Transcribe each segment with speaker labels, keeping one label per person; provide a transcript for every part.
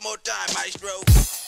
Speaker 1: one more time, maestro.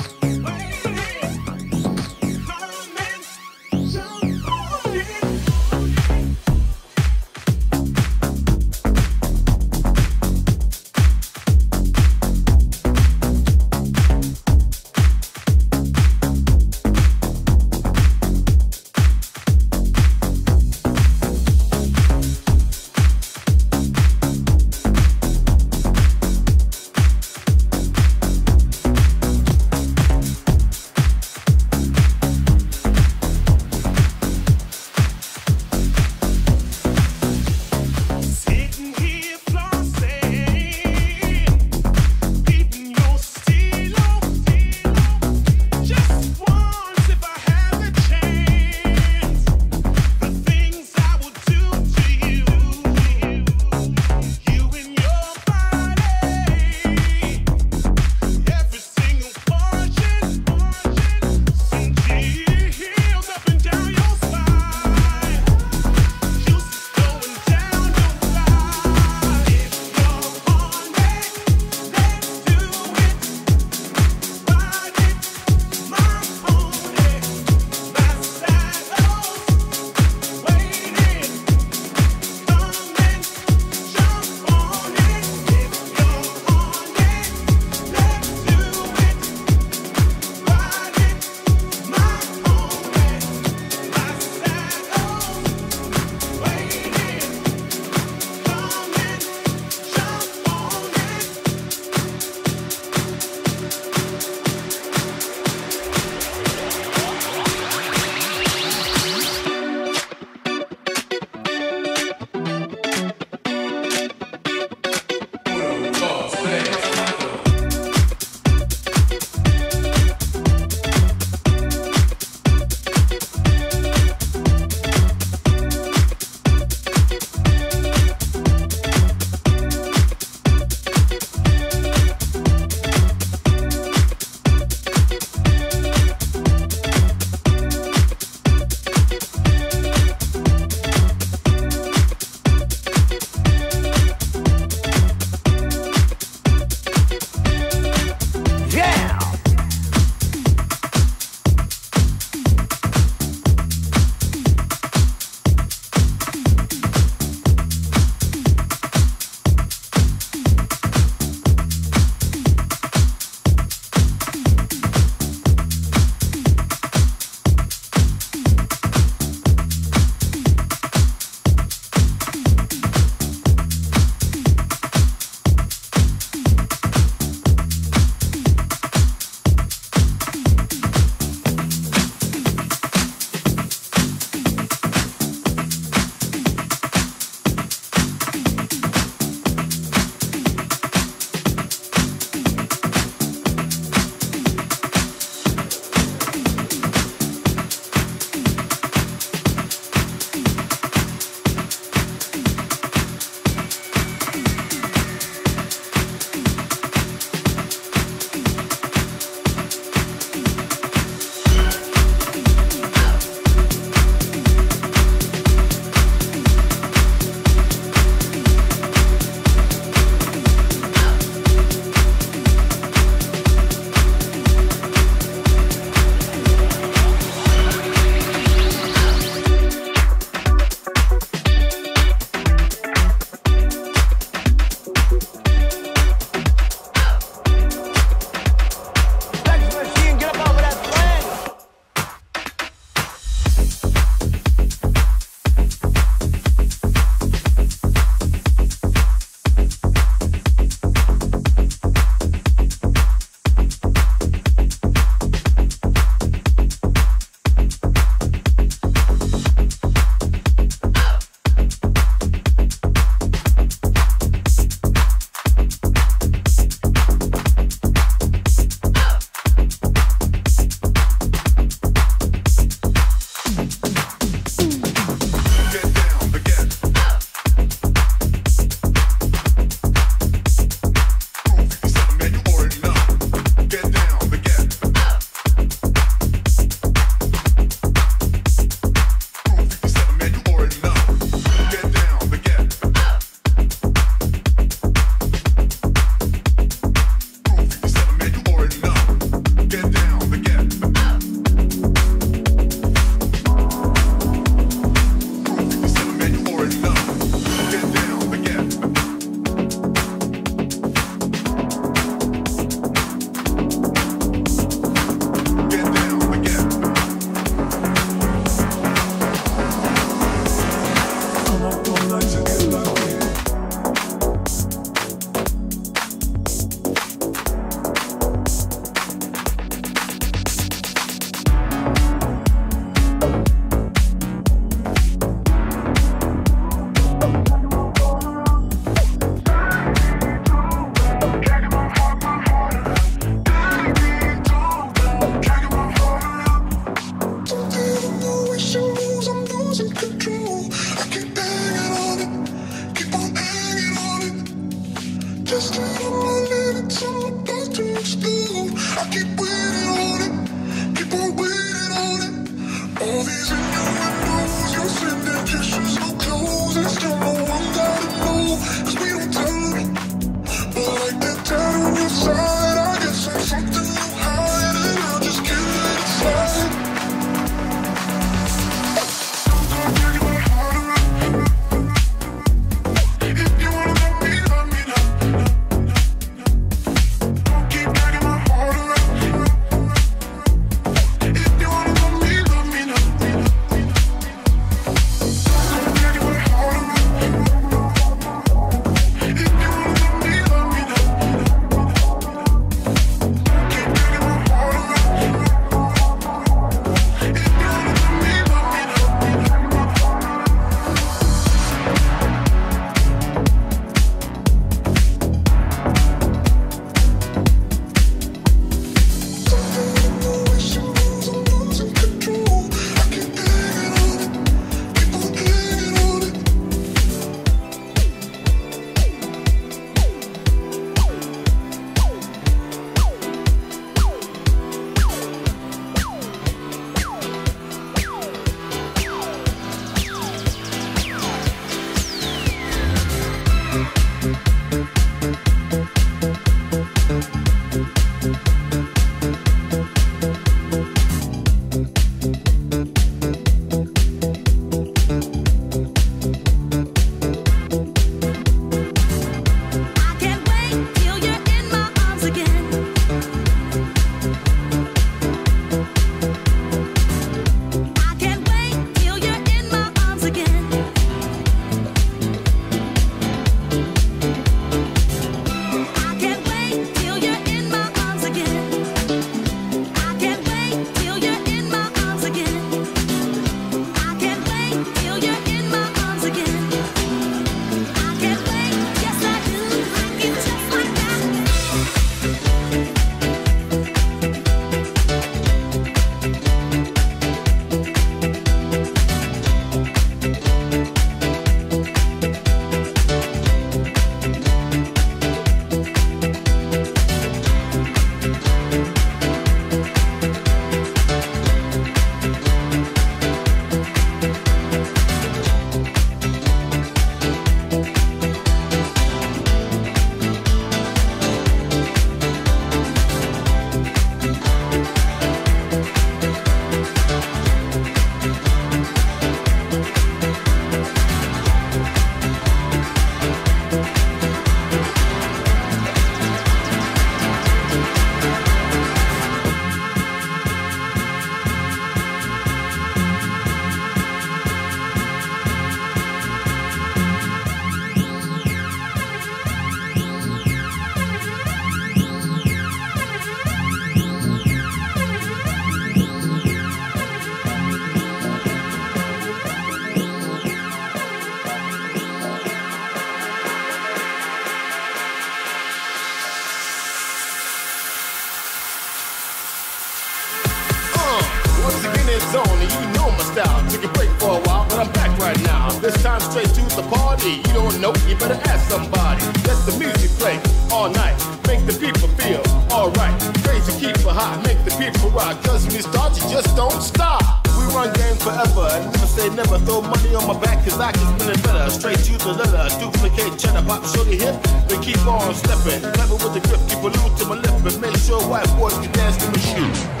Speaker 1: You don't know, you better ask somebody. Let the music play all night. Make the people feel
Speaker 2: alright. Crazy keep it hot, make the people rock. Cause when it starts, you just don't stop. We run games forever. Never say never. Throw money on my back, cause I can spin it better. Straight to the letter. Duplicate cheddar, pop sugar hip. Then keep on stepping. Clever with the grip, keep a loot to my lip. And make sure white boys can dance
Speaker 3: to my shoes.